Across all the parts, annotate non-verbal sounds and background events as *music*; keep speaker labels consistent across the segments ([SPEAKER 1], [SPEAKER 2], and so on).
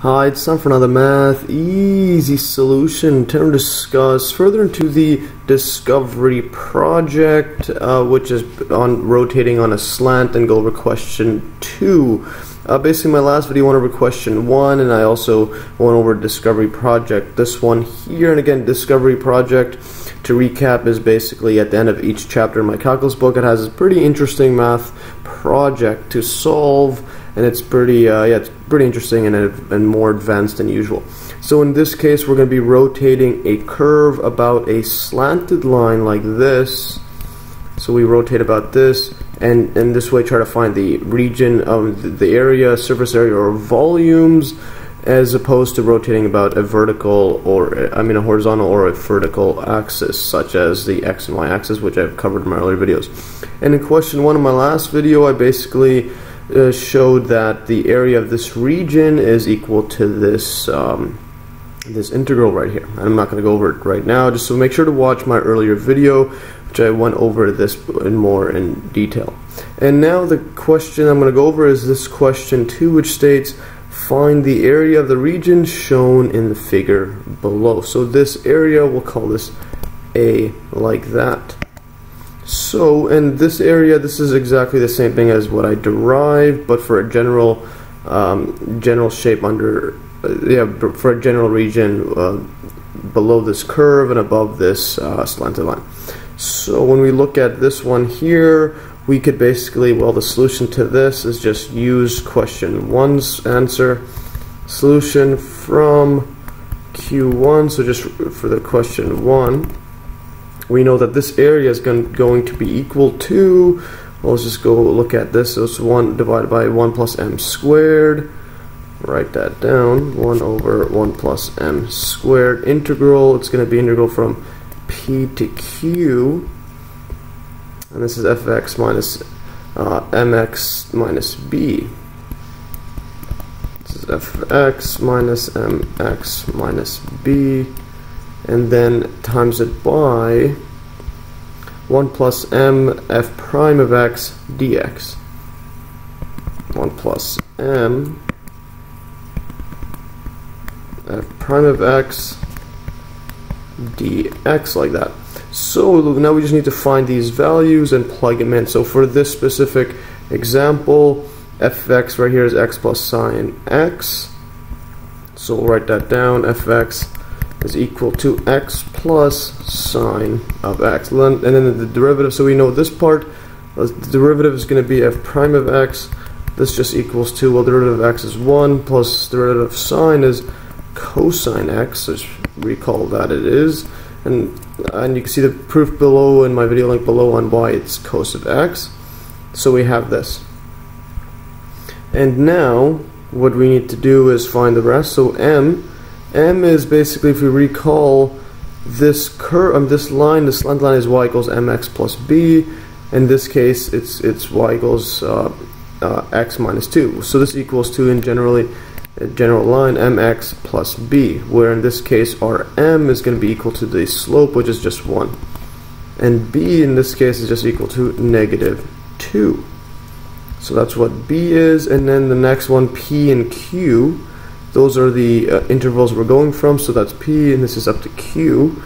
[SPEAKER 1] Hi, it's time for another math easy solution Turn to discuss further into the discovery project, uh, which is on rotating on a slant, and go over question two. Uh, basically, my last video went over question one, and I also went over discovery project. This one here, and again, discovery project. To recap, is basically at the end of each chapter in my calculus book. It has a pretty interesting math project to solve and it's pretty uh, yeah it's pretty interesting and, and more advanced than usual. So in this case we're going to be rotating a curve about a slanted line like this. So we rotate about this and in this way try to find the region of the area, surface area or volumes as opposed to rotating about a vertical or I mean a horizontal or a vertical axis such as the x and y axis which I've covered in my earlier videos. And in question one of my last video I basically uh, showed that the area of this region is equal to this um, this integral right here. I'm not going to go over it right now, just so make sure to watch my earlier video, which I went over this in more in detail. And now the question I'm going to go over is this question 2, which states, find the area of the region shown in the figure below. So this area, we'll call this A like that. So in this area, this is exactly the same thing as what I derived, but for a general um, general shape under, uh, yeah, for a general region uh, below this curve and above this uh, slanted line. So when we look at this one here, we could basically, well, the solution to this is just use question one's answer. Solution from Q1, so just for the question one, we know that this area is going, going to be equal to, well, let's just go look at this, so it's 1 divided by 1 plus m squared, write that down, 1 over 1 plus m squared. Integral, it's going to be integral from p to q, and this is fx minus uh, mx minus b. This is fx minus mx minus b and then times it by 1 plus m f prime of x dx. 1 plus m f prime of x dx like that. So now we just need to find these values and plug them in. So for this specific example, fx right here is x plus sine x. So we'll write that down, fx is equal to x plus sine of x. And then the derivative, so we know this part, uh, the derivative is going to be f prime of x. This just equals to, well, the derivative of x is 1 plus derivative of sine is cosine x, so recall that it is. And, and you can see the proof below in my video link below on why it's cos of x. So we have this. And now, what we need to do is find the rest. So m M is basically, if you recall, this curve, um, this line, this slant line is y equals mx plus b. In this case, it's it's y equals uh, uh, x minus 2. So this equals 2 in generally, a general line, mx plus b, where in this case, our m is going to be equal to the slope, which is just 1. And b, in this case, is just equal to negative 2. So that's what b is, and then the next one, p and q, those are the uh, intervals we're going from, so that's P, and this is up to Q.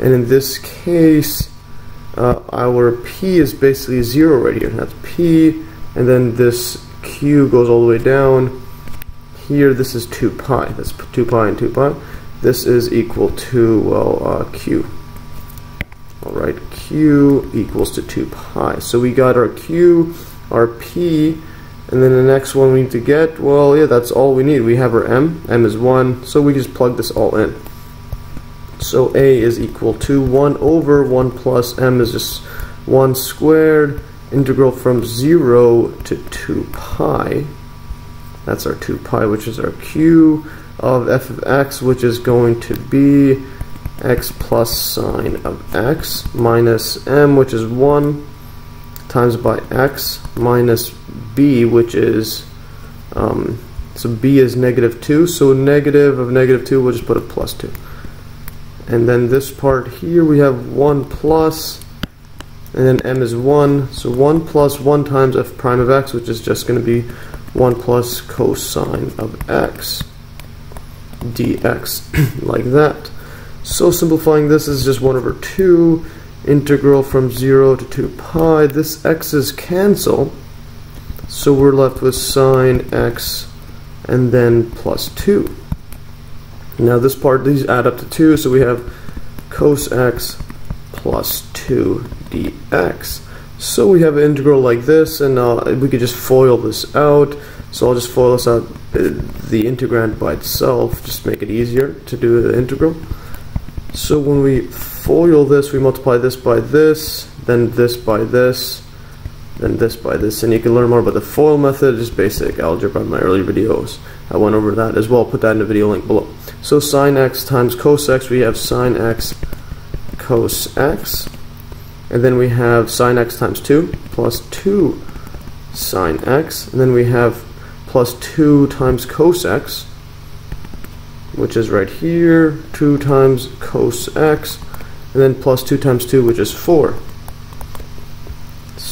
[SPEAKER 1] And in this case, uh, our P is basically 0 right here. That's P, and then this Q goes all the way down. Here, this is 2 pi. That's 2 pi and 2 pi. This is equal to, well, uh, Q. Alright, Q equals to 2 pi. So we got our Q, our P, and then the next one we need to get, well, yeah, that's all we need. We have our m, m is 1, so we just plug this all in. So a is equal to 1 over 1 plus m is just 1 squared, integral from 0 to 2 pi. That's our 2 pi, which is our q of f of x, which is going to be x plus sine of x minus m, which is 1 times by x minus b, which is, um, so b is negative 2, so negative of negative 2, we'll just put a plus 2. And then this part here, we have 1 plus, and then m is 1, so 1 plus 1 times f prime of x, which is just going to be 1 plus cosine of x. dx, *clears throat* like that. So simplifying this is just 1 over 2, integral from 0 to 2 pi. This x's cancel, so we're left with sine x and then plus 2. Now this part, these add up to 2, so we have cos x plus 2 dx. So we have an integral like this, and uh, we could just FOIL this out. So I'll just FOIL this out, uh, the integrand by itself, just make it easier to do the integral. So when we FOIL this, we multiply this by this, then this by this, then this by this. And you can learn more about the FOIL method, just basic algebra in my earlier videos. I went over that as well. Put that in the video link below. So sine x times cos x, we have sine x cos x. And then we have sine x times 2 plus 2 sine x. And then we have plus 2 times cos x which is right here, 2 times cos x, and then plus 2 times 2, which is 4.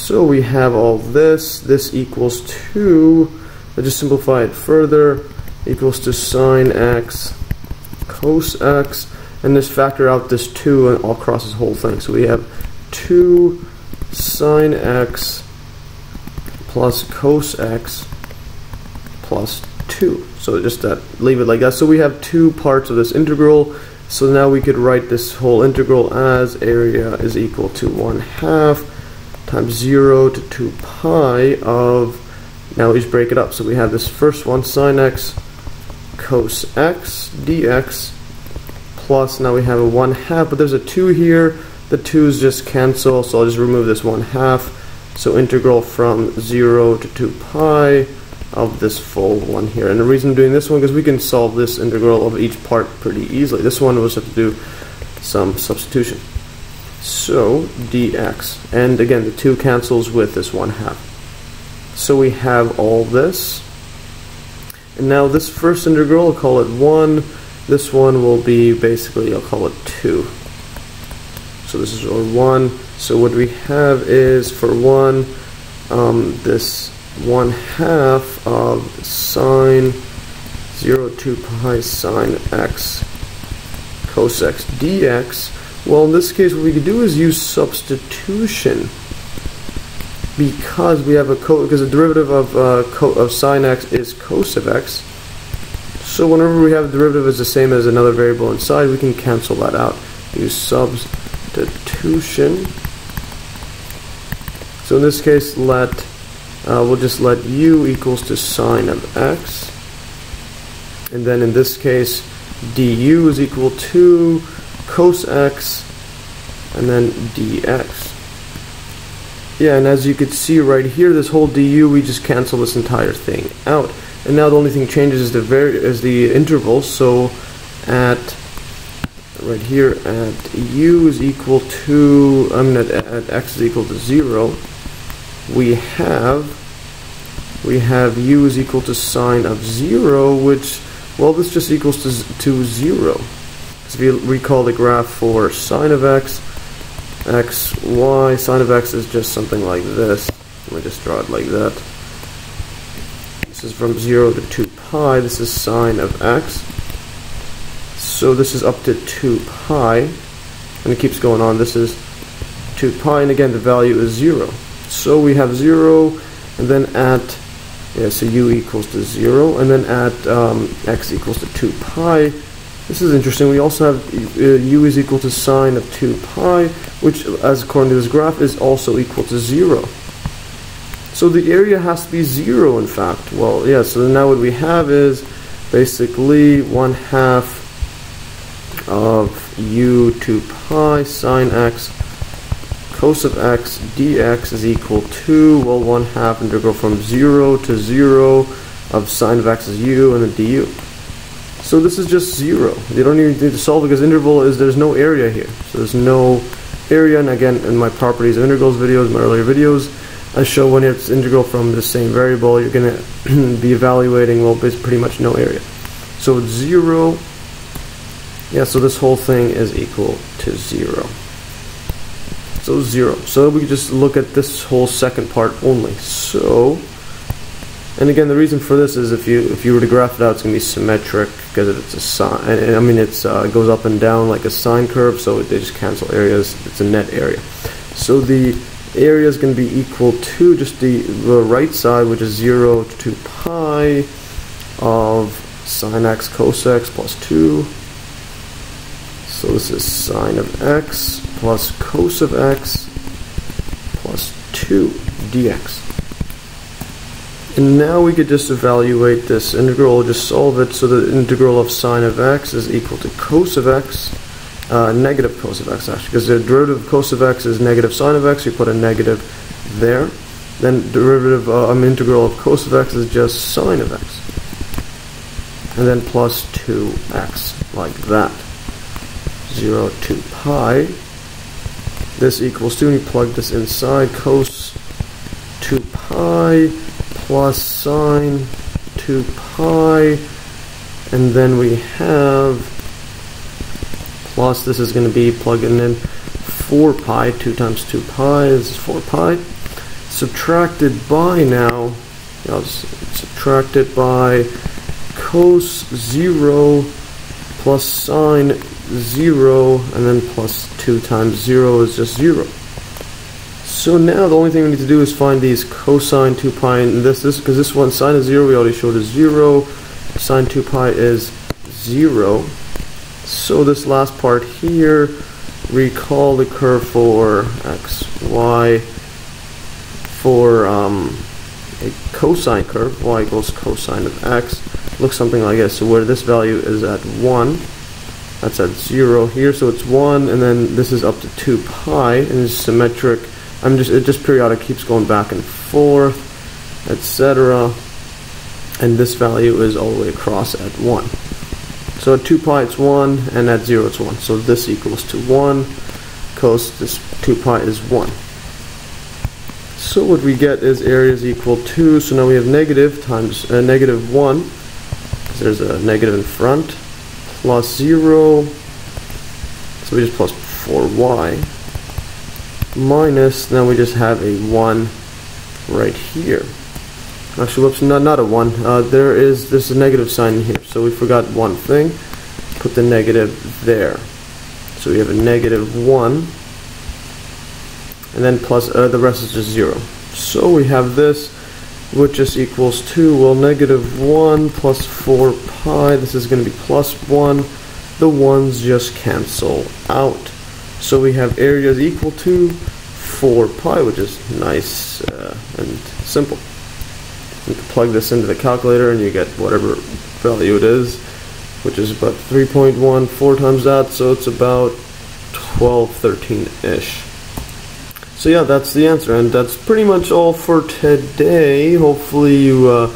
[SPEAKER 1] So we have all this, this equals 2, let's just simplify it further, equals to sine x cos x, and just factor out this 2 and all across this whole thing. So we have 2 sine x plus cos x plus 2. So just that, leave it like that. So we have two parts of this integral. So now we could write this whole integral as area is equal to 1 half times 0 to 2 pi of, now we just break it up. So we have this first one, sine x cos x dx plus, now we have a 1 half, but there's a 2 here. The 2's just cancel, so I'll just remove this 1 half. So integral from 0 to 2 pi of this full one here. And the reason I'm doing this one because we can solve this integral of each part pretty easily. This one was have to do some substitution. So dx, and again the 2 cancels with this 1 half. So we have all this. And now this first integral, I'll call it 1. This one will be basically, I'll call it 2. So this is our 1. So what we have is for 1, um, this 1 half of sine 0 to pi sine x cos x dx. Well, in this case, what we could do is use substitution because we have a co because the derivative of uh, of sine x is cos of x. So whenever we have a derivative is the same as another variable inside, we can cancel that out. Use substitution. So in this case, let uh, we'll just let u equals to sine of x. And then in this case, du is equal to cos x and then dx. Yeah, and as you could see right here, this whole du, we just cancel this entire thing out. And now the only thing changes is the vari is the interval. So at right here at u is equal to I mean at, at x is equal to zero, we have we have u is equal to sine of 0, which, well, this just equals to, to 0. So if you recall the graph for sine of x, x, y, sine of x is just something like this. Let me just draw it like that. This is from 0 to 2 pi. This is sine of x. So this is up to 2 pi. And it keeps going on. This is 2 pi. And again, the value is 0. So we have 0, and then at, yeah, so u equals to 0, and then at um, x equals to 2 pi. This is interesting. We also have uh, u is equal to sine of 2 pi, which, as according to this graph, is also equal to 0. So the area has to be 0, in fact. Well, yeah, so now what we have is basically 1 half of u 2 pi sine x cos of x dx is equal to, well, 1 half integral from 0 to 0 of sine of x is u and then du. So this is just 0. You don't even need to solve because interval is, there's no area here. So there's no area, and again, in my properties of integrals videos, my earlier videos, I show when it's integral from the same variable, you're going to *clears throat* be evaluating, well, it's pretty much no area. So it's 0. Yeah, so this whole thing is equal to 0. So 0. So we just look at this whole second part only. So, And again, the reason for this is if you if you were to graph it out, it's going to be symmetric because it's a sine. I mean, it's uh, it goes up and down like a sine curve, so they just cancel areas. It's a net area. So the area is going to be equal to just the, the right side, which is 0 to 2 pi of sine x cos x plus 2. So this is sine of x plus cos of x plus 2 dx. And now we could just evaluate this integral, just solve it, so the integral of sine of x is equal to cos of x, uh, negative cos of x actually, because the derivative of cos of x is negative sine of x, you put a negative there. Then derivative, uh, um, integral of cos of x is just sine of x. And then plus 2x, like that. 0 to pi. This equals 2, and you plug this inside, cos 2 pi plus sine 2 pi and then we have plus this is going to be plugging in 4 pi 2 times 2 pi is 4 pi. Subtracted by now I'll subtract by cos 0 plus sine 0 and then plus 2 times 0 is just 0 so now the only thing we need to do is find these cosine 2 pi and this this because this one sine is 0 we already showed is 0 sine 2 pi is 0 so this last part here recall the curve for x y for um, a cosine curve y equals cosine of x. Looks something like this. So where this value is at 1 that's at 0 here. So it's 1 and then this is up to 2 pi and it's symmetric I'm just it just periodic keeps going back and forth, etc. And this value is all the way across at 1. So at 2 pi it's 1, and at 0 it's 1. So this equals to 1, cos this 2 pi is 1. So what we get is area is equal to, so now we have negative times uh, negative 1, there's a negative in front, plus 0, so we just plus 4y, minus, now we just have a 1 right here. Actually, whoops, not, not a 1. Uh, there is, there's a negative sign here, so we forgot one thing. Put the negative there. So we have a negative 1, and then plus, uh, the rest is just 0. So we have this, which just equals 2. Well, negative 1 plus 4 pi, this is going to be plus 1. The 1's just cancel out. So we have areas equal to 4 pi, which is nice uh, and simple. You can plug this into the calculator and you get whatever value it is, which is about 3.14 times that, so it's about 12, 13-ish. So yeah, that's the answer, and that's pretty much all for today. Hopefully you uh,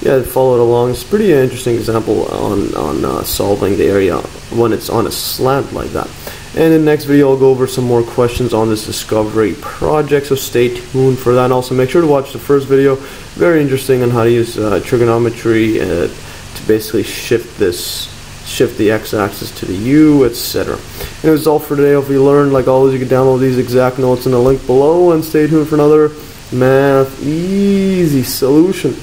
[SPEAKER 1] yeah, followed along. It's pretty interesting example on, on uh, solving the area when it's on a slant like that. And in the next video, I'll go over some more questions on this discovery project, so stay tuned for that. And also make sure to watch the first video. Very interesting on how to use uh, trigonometry uh, to basically shift this, shift the x-axis to the u, etc. And that's all for today. Hope you learned. Like always, you can download these exact notes in the link below, and stay tuned for another math easy solution.